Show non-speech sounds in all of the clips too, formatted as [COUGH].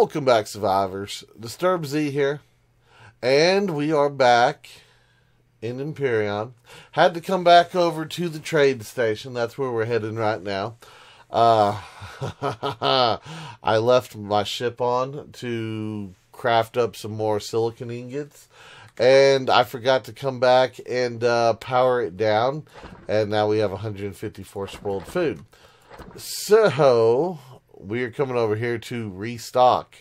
Welcome back, survivors. DisturbedZ here. And we are back in Empyrion. Had to come back over to the trade station. That's where we're heading right now. Uh, [LAUGHS] I left my ship on to craft up some more silicon ingots. And I forgot to come back and uh, power it down. And now we have 154 spoiled food. So, we are coming over here to restock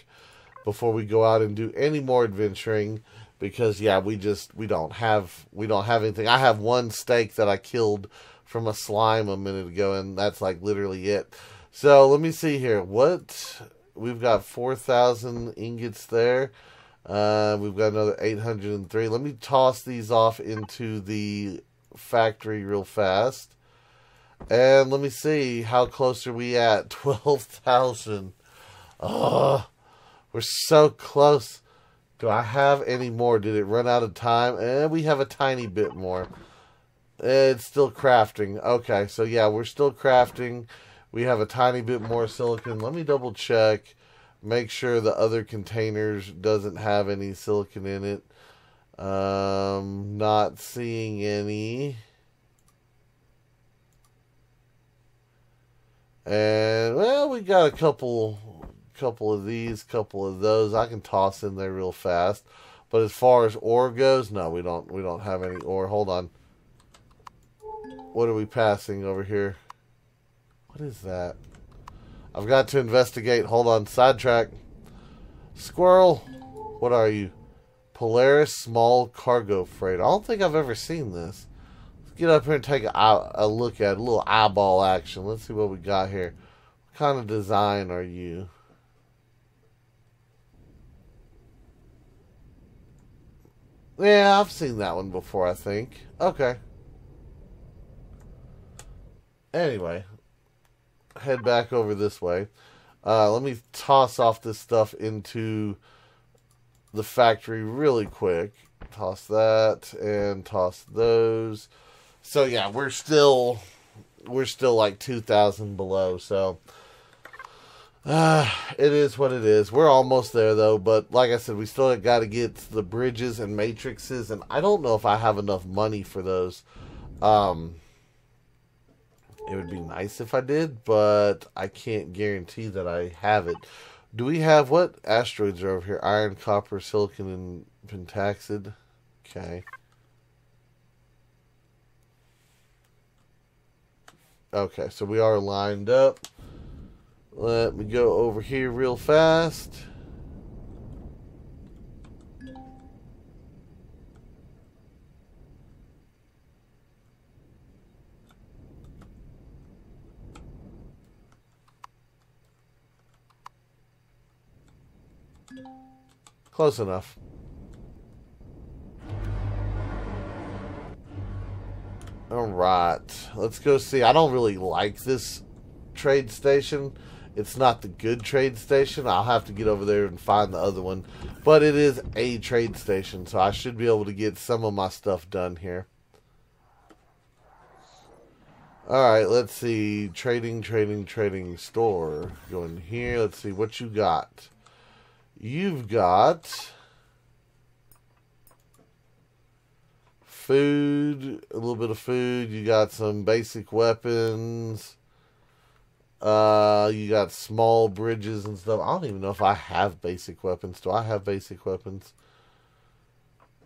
before we go out and do any more adventuring because yeah we just we don't have we don't have anything. I have one steak that i killed from a slime a minute ago and that's like literally it. So let me see here. What? We've got 4000 ingots there. Uh, we've got another 803 let me toss these off into the factory real fast and let me see how close are we at [LAUGHS] 12000 oh we're so close do I have any more? Did it run out of time? And eh, we have a tiny bit more. It's still crafting. Okay, so yeah, we're still crafting. We have a tiny bit more silicon. Let me double check. Make sure the other containers doesn't have any silicon in it. Um, not seeing any. And well, we got a couple couple of these, couple of those. I can toss in there real fast. But as far as ore goes, no, we don't we don't have any ore. Hold on. What are we passing over here? What is that? I've got to investigate. Hold on. Sidetrack. Squirrel. What are you? Polaris small cargo freight. I don't think I've ever seen this. Get up here and take a, a look at. A little eyeball action. Let's see what we got here. What kind of design are you? Yeah, I've seen that one before, I think. Okay. Anyway, head back over this way. Uh, let me toss off this stuff into the factory really quick. Toss that and toss those. So yeah, we're still we're still like 2000 below, so uh, it is what it is. We're almost there though, but like I said, we still got to get the bridges and matrices, and I don't know if I have enough money for those. Um, it would be nice if I did, but I can't guarantee that I have it. Do we have what asteroids are over here? Iron, copper, silicon, and pentaxid. Okay. Okay, so we are lined up. Let me go over here real fast. Close enough. All right, let's go see. I don't really like this trade station. It's not the good trade station. I'll have to get over there and find the other one. But it is a trade station, so I should be able to get some of my stuff done here. Alright, let's see. Trading, trading, trading store. Go in here. Let's see what you got. You've got food, a little bit of food. You got some basic weapons. Uh, you got small bridges and stuff. I don't even know if I have basic weapons. Do I have basic weapons?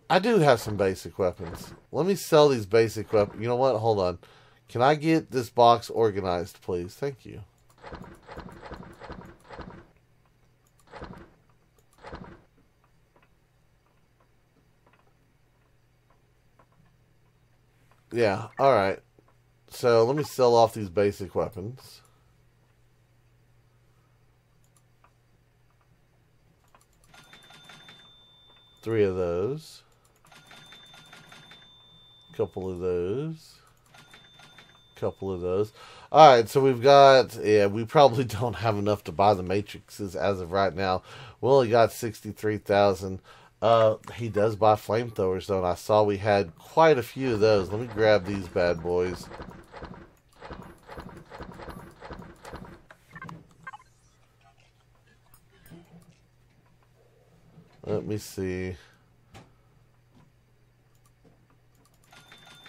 I do have some basic weapons. Let me sell these basic weapons. You know what? Hold on. Can I get this box organized, please? Thank you. Yeah, alright. So let me sell off these basic weapons. Three of those. Couple of those. Couple of those. Alright, so we've got, yeah, we probably [LAUGHS] don't have enough to buy the matrices as of right now. We only got 63,000. Uh, he does buy flamethrowers though, and I saw we had quite a few of those. Let me grab these bad boys. Let me see.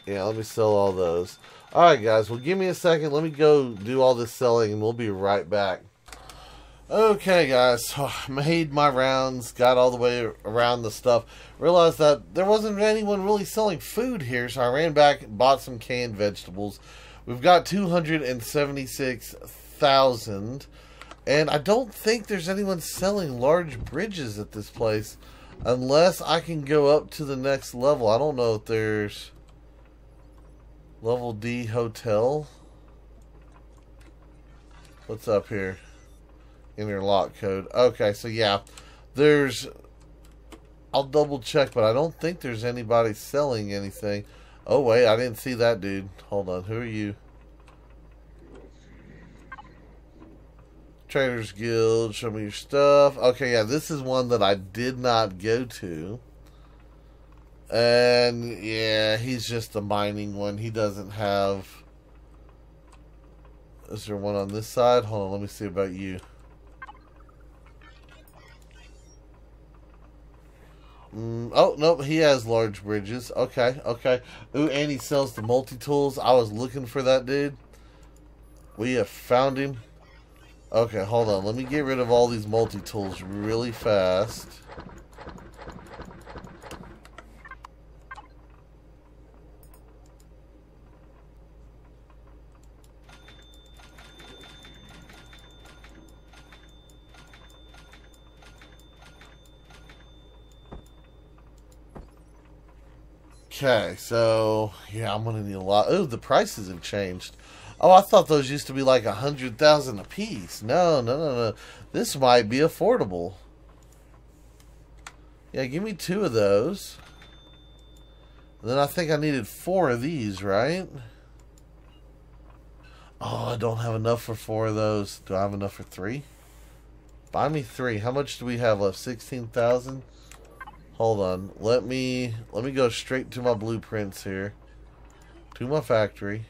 Yeah, let me sell all those. Alright, guys. Well, give me a second. Let me go do all this selling, and we'll be right back. Okay, guys. So [SIGHS] I made my rounds, got all the way around the stuff. Realized that there wasn't anyone really selling food here, so I ran back and bought some canned vegetables. We've got 276,000. And I don't think there's anyone selling large bridges at this place. Unless I can go up to the next level. I don't know if there's... Level D hotel. What's up here? Interlock code. Okay, so yeah. There's... I'll double check, but I don't think there's anybody selling anything. Oh, wait. I didn't see that dude. Hold on. Who are you? Traders Guild, show me your stuff. Okay, yeah, this is one that I did not go to. And yeah, he's just a mining one. He doesn't have. Is there one on this side? Hold on, let me see about you. Mm, oh, nope, he has large bridges. Okay, okay. Ooh, and he sells the multi tools. I was looking for that dude. We have found him. Okay, hold on. Let me get rid of all these multi-tools really fast. Okay, so yeah, I'm gonna need a lot. Oh, the prices have changed. Oh, I thought those used to be like a hundred thousand a piece. No, no, no, no. This might be affordable. Yeah, give me two of those. And then I think I needed four of these, right? Oh, I don't have enough for four of those. Do I have enough for three? Buy me three. How much do we have left? Sixteen thousand. Hold on. Let me let me go straight to my blueprints here. To my factory.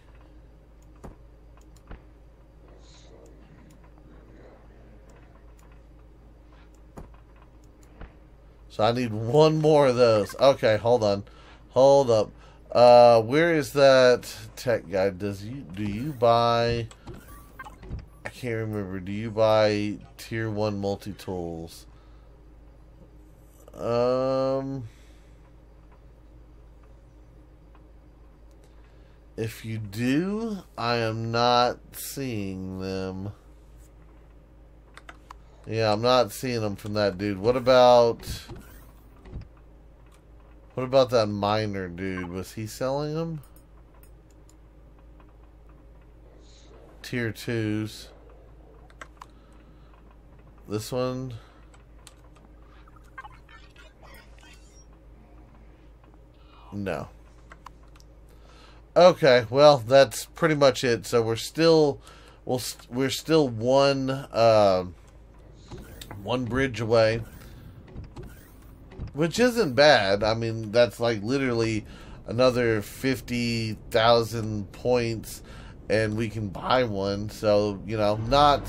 So I need one more of those. Okay, hold on. Hold up. Uh, where is that tech guy? Does you do you buy? I can't remember. Do you buy tier one multi tools? Um, if you do, I am not seeing them. Yeah, I'm not seeing them from that dude. What about... What about that miner dude? Was he selling them? Tier 2s. This one... No. Okay, well, that's pretty much it. So we're still... We'll, we're still one... Uh, one bridge away. Which isn't bad. I mean, that's like literally another 50,000 points and we can buy one. So, you know, not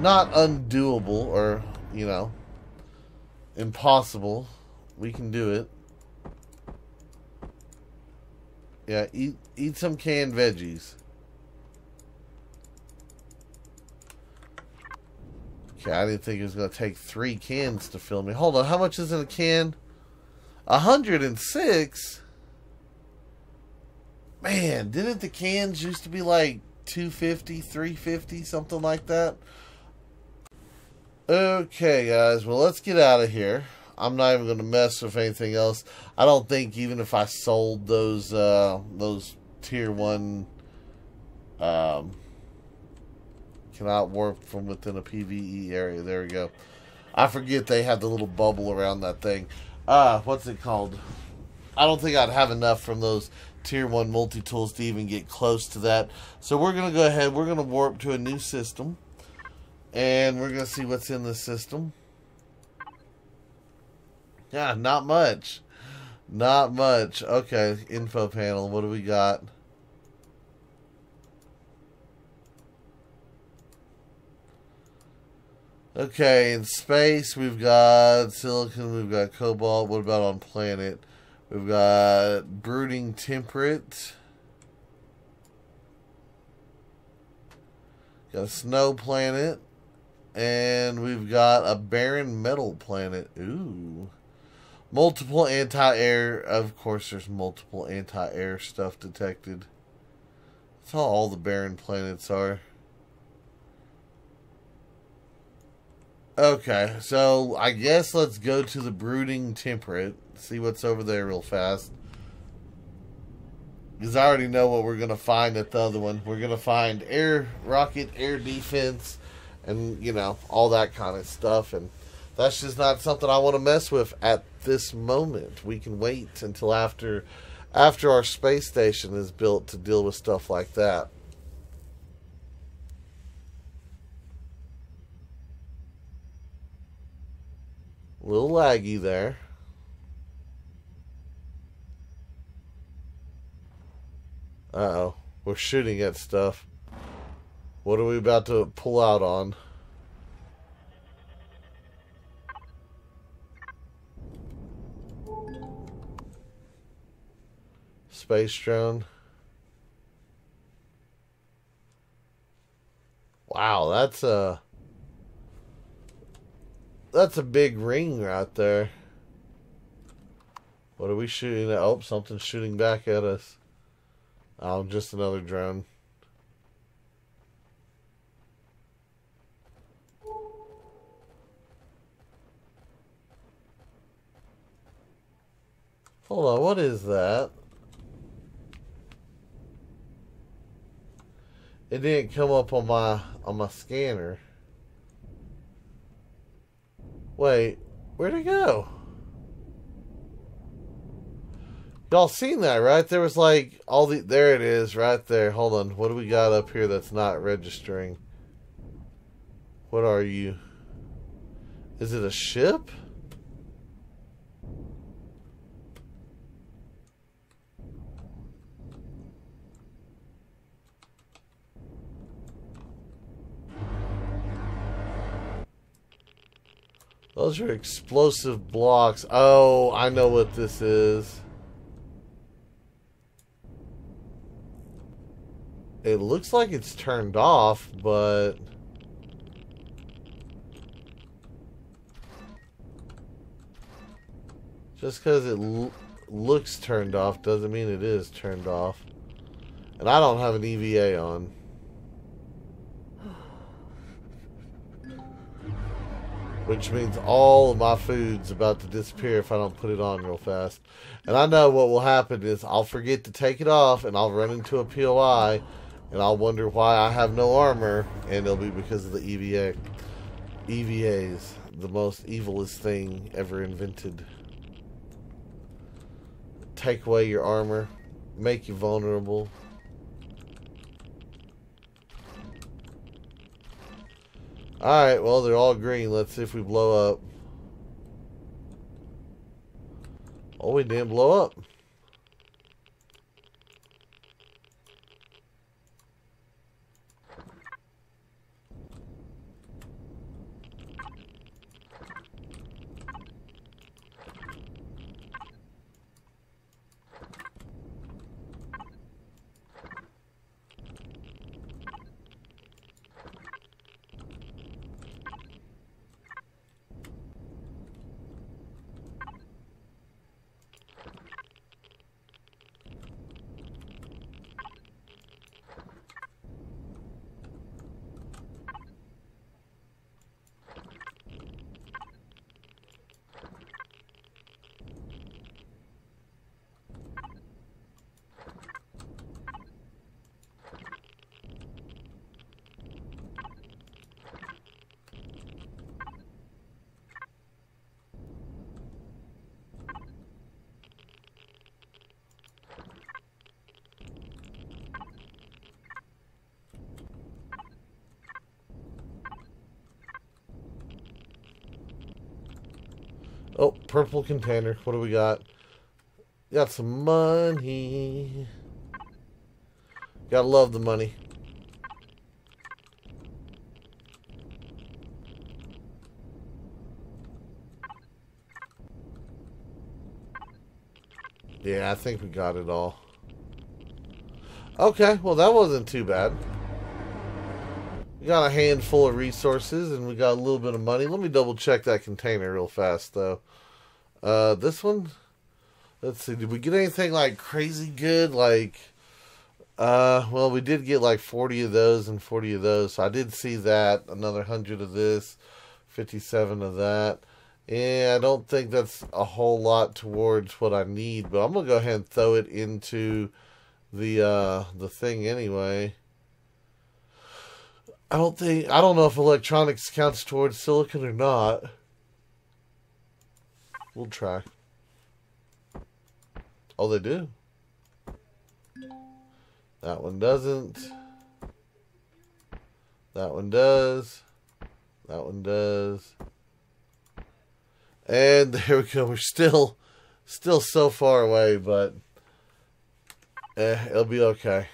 not undoable or, you know, impossible. We can do it. Yeah, eat eat some canned veggies. Okay, I didn't think it was going to take three cans to fill me. Hold on, how much is in a can? 106? Man, didn't the cans used to be like 250, 350, something like that? Okay, guys, well, let's get out of here. I'm not even going to mess with anything else. I don't think even if I sold those, uh, those tier one, um, cannot warp from within a PVE area. There we go. I forget they have the little bubble around that thing. Uh, what's it called? I don't think I'd have enough from those tier 1 multi-tools to even get close to that. So we're to go ahead. We're to warp to a new system. And we're to see what's in the system. Yeah, not much. Not much. Okay, info panel. What do we got? Okay, in space we've got silicon, we've got cobalt. What about on planet? We've got brooding temperate. Got a snow planet. And we've got a barren metal planet. Ooh. Multiple anti-air. Of course, there's multiple anti-air stuff detected. That's how all the barren planets are. Okay, so I guess let's go to the brooding temperate. See what's over there real fast. Because I already know what we're going to find at the other one. We're going to find air rocket, air defense, and, you know, all that kind of stuff. And that's just not something I want to mess with at this moment. We can wait until after after our space station is built to deal with stuff like that. A little laggy there. Uh-oh. We're shooting at stuff. What are we about to pull out on? Space drone. Wow, that's a that's a big ring right there. What are we shooting at? Oh, something's shooting back at us. Oh, just another drone. Hold on, what is that? It didn't come up on my on my scanner. Wait, where'd it go? Y'all seen that, right? There was like all the there it is right there. Hold on. What do we got up here that's not registering? What are you? Is it a ship? Those are explosive blocks. Oh, I know what this is. It looks like it's turned off, but... Just because it looks turned off doesn't mean it is turned off. And I don't have an EVA on. Which means all of my food's about to disappear if I don't put it on real fast. And I know what will happen is I'll forget to take it off and I'll run into a POI and I'll wonder why I have no armor, and it'll be because of the EVA. EVAs, the most evilest thing ever invented. Take away your armor, make you vulnerable. Alright, well, they're all green. Let's see if we blow up. Oh, we didn't blow up. Oh, purple container. What do we got? Got some money. Gotta love the money. Yeah, I think we got it all. Okay, well that wasn't too bad. We got a handful of resources and we got a little bit of money. Let me double check that container real fast though. Uh, this one, let's see, did we get anything like crazy good? Like, uh, well, we did get like 40 of those and 40 of those. So I did see that. Another 100 of this, 57 of that. Yeah, I don't think that's a whole lot towards what I need, but I'm gonna go ahead and throw it into the uh the thing anyway. I don't think I don't know if electronics counts towards silicon or not. We'll try. Oh, they do. That one doesn't. That one does. That one does. And [LAUGHS] there we go. We're still, still so far away, but eh, it'll be okay.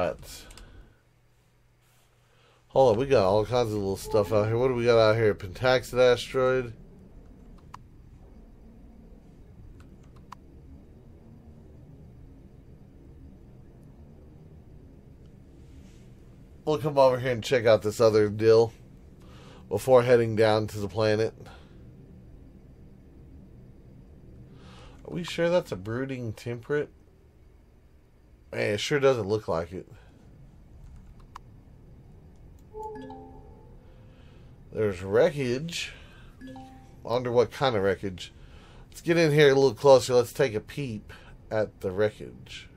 Right. Hold on, we got all kinds of little stuff out here. What do we got out here? Pentaxid asteroid. We'll come over here and check out this other deal before heading down to the planet. Are we sure that's a brooding temperate? It sure doesn't look like it. There's wreckage. I wonder what kind of wreckage. Let's get in here a little closer. Let's take a peep at the wreckage.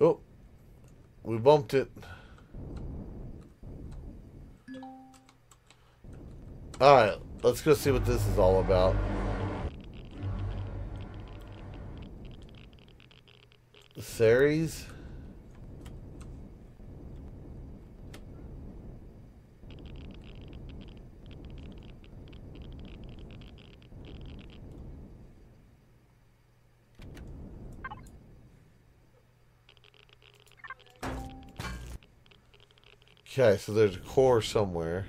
Oh, we bumped it. Alright, let's go see what this is all about. The Ceres? Okay, so there's a core somewhere.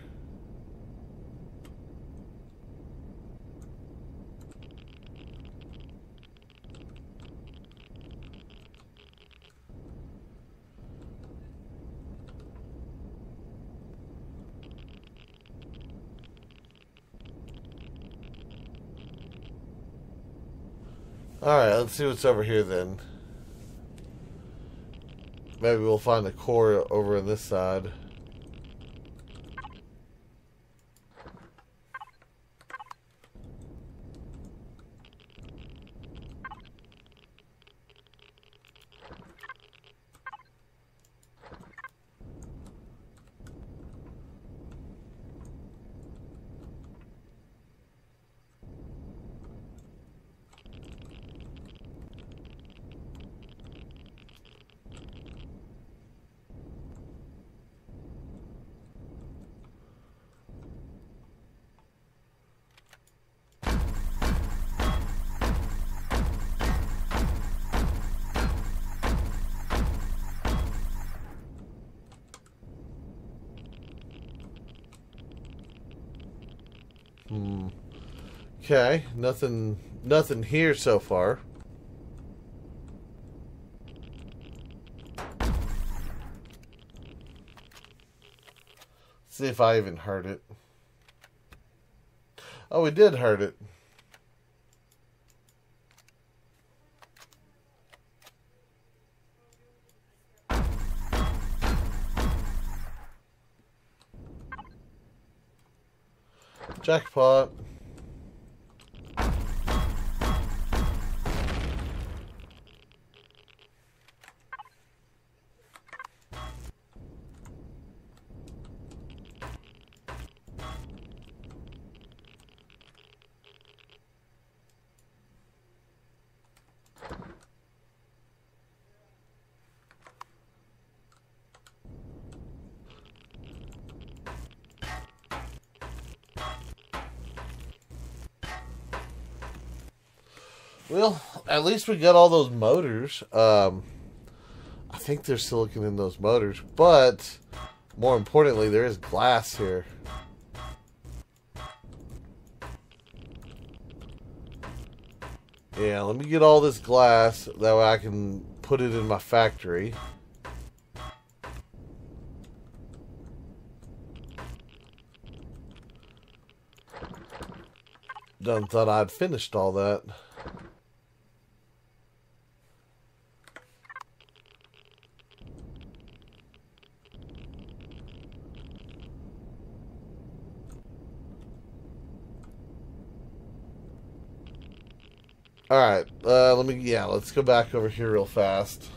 Alright, let's see what's over here then. Maybe we'll find the core over on this side. Okay, nothing, nothing here so far. See if I even heard it. Oh, we did heard it. Jackpot. Well, at least we got all those motors. Um, I think there's silicon in those motors, but more importantly, there is glass here. Yeah, let me get all this glass. That way I can put it in my factory. Done thought I'd finished all that. Alright, uh, let me, yeah, let's go back over here real fast.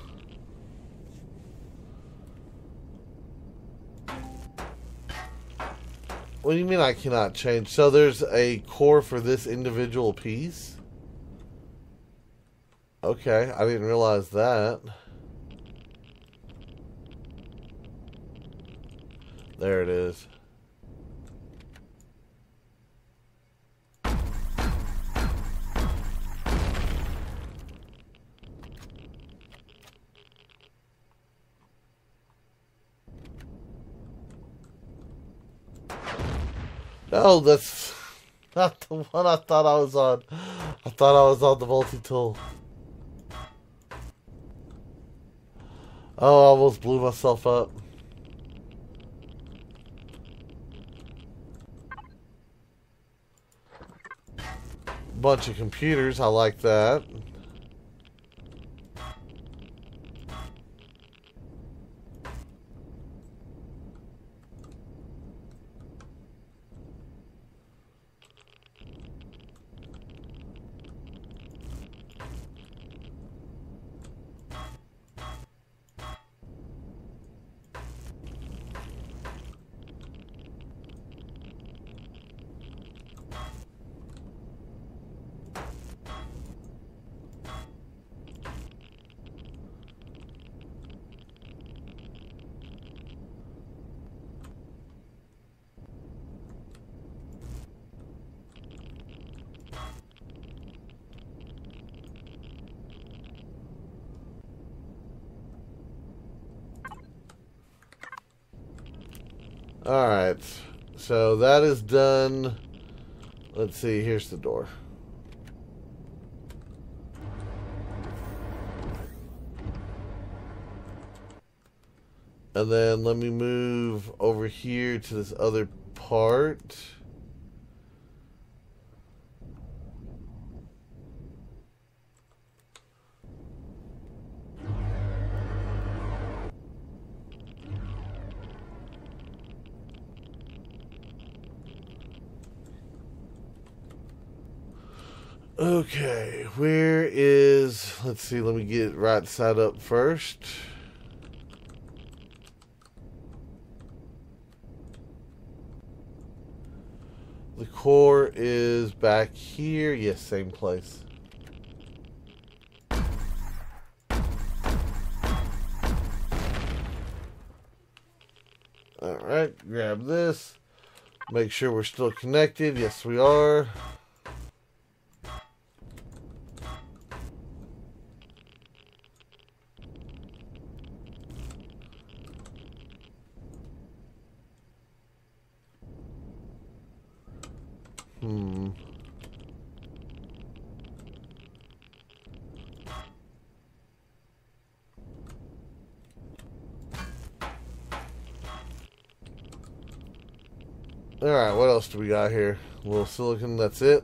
What do you mean I cannot change? So there's a core for this individual piece? Okay, I didn't realize that. There it is. Oh, no, that's not the one I thought I was on. I thought I was on the multi-tool. Oh, I almost blew myself up. Bunch of computers, I like that. Alright. So that is done. Let's see. Here's the door. And then let me move over here to this other part. Okay, where is. Let's see, let me get right side up first. The core is back here. Yes, same place. Alright, grab this. Make sure we're still connected. Yes, we are. Hmm. Alright, what else do we got here? A little silicon, that's it.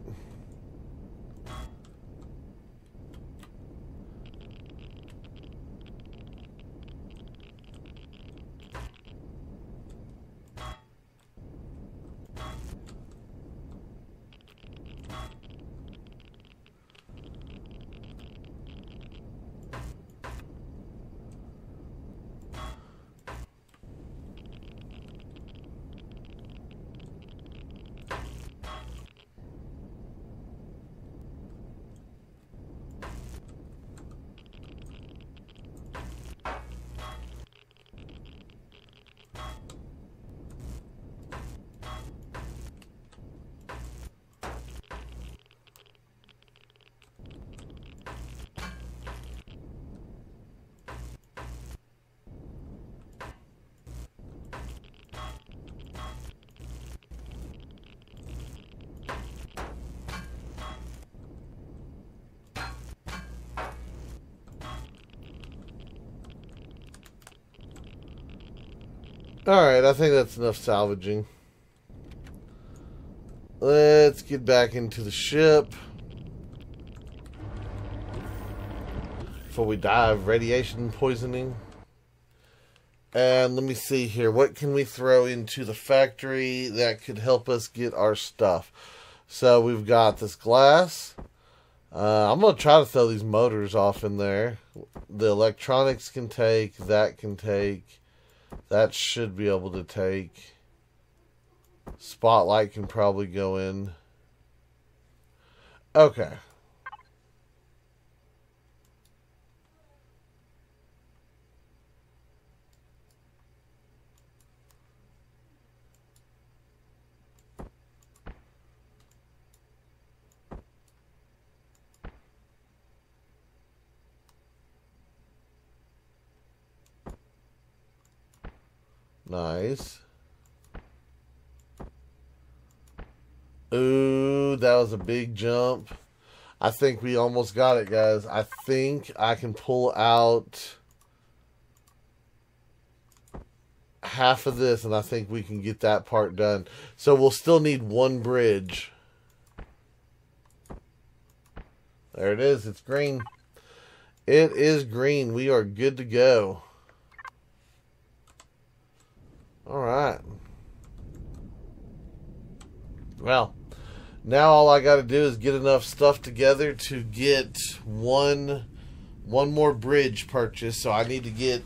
Alright, I think that's enough salvaging. Let's get back into the ship. Before we die of radiation poisoning. And let me see here. What can we throw into the factory that could help us get our stuff? So we've got this glass. Uh, I'm going to try to throw these motors off in there. The electronics can take. That can take. That should be able to take. Spotlight can probably go in. Okay. Nice. Ooh, that was a big jump. I think we almost got it, guys. I think I can pull out half of this, and I think we can get that part done. So we'll still need one bridge. There it is. It's green. It is green. We are good to go. All right. Well, now all I got to do is get enough stuff together to get one one more bridge purchase. So I need to get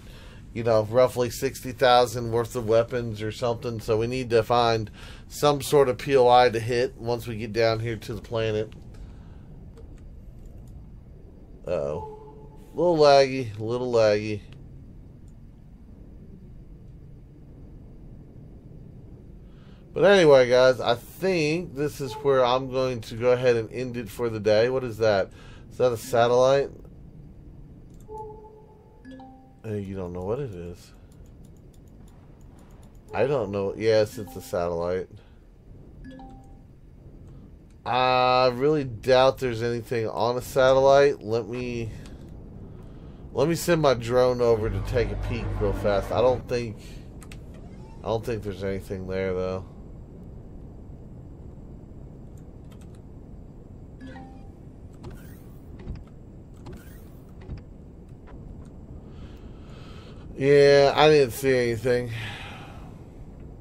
you know roughly 60,000 worth of weapons or something. So we need to find some sort of POI to hit once we get down here to the planet. Uh oh. A little laggy, a little laggy. But anyway, guys, I think this is where I'm going to go ahead and end it for the day. What is that? Is that a satellite? Hey, you don't know what it is. I don't know. Yes, it's a satellite. I really doubt there's anything on a satellite. Let me let me send my drone over to take a peek real fast. I don't think I don't think there's anything there though. Yeah, I didn't see anything.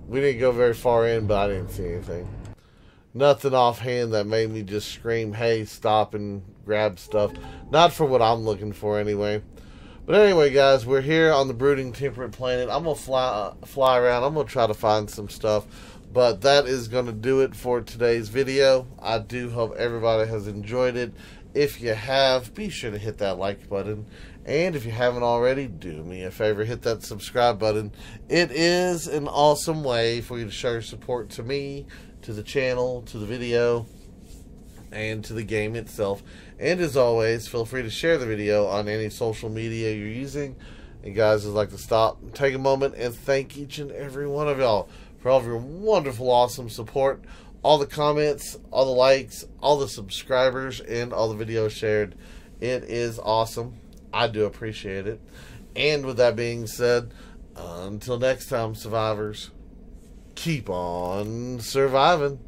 We didn't go very far in, but I didn't see anything. Nothing offhand that made me just scream, hey, stop and grab stuff. Not for what I'm looking for, anyway. But anyway, guys, we're here on the brooding temperate planet. I'm gonna fly fly around. I'm gonna try to find some stuff, but that is gonna do it for today's video. I do hope everybody has enjoyed it. If you have, be sure to hit that like button and if you haven't already, do me a favor, hit that subscribe button. It is an awesome way for you to show your support to me, to the channel, to the video, and to the game itself. And as always, feel free to share the video on any social media you're using. And guys, I'd like to stop take a moment and thank each and every one of y'all for all of your wonderful, awesome support, all the comments, all the likes, all the subscribers, and all the videos shared. It is awesome. I do appreciate it. And with that being said, until next time, survivors, keep on surviving.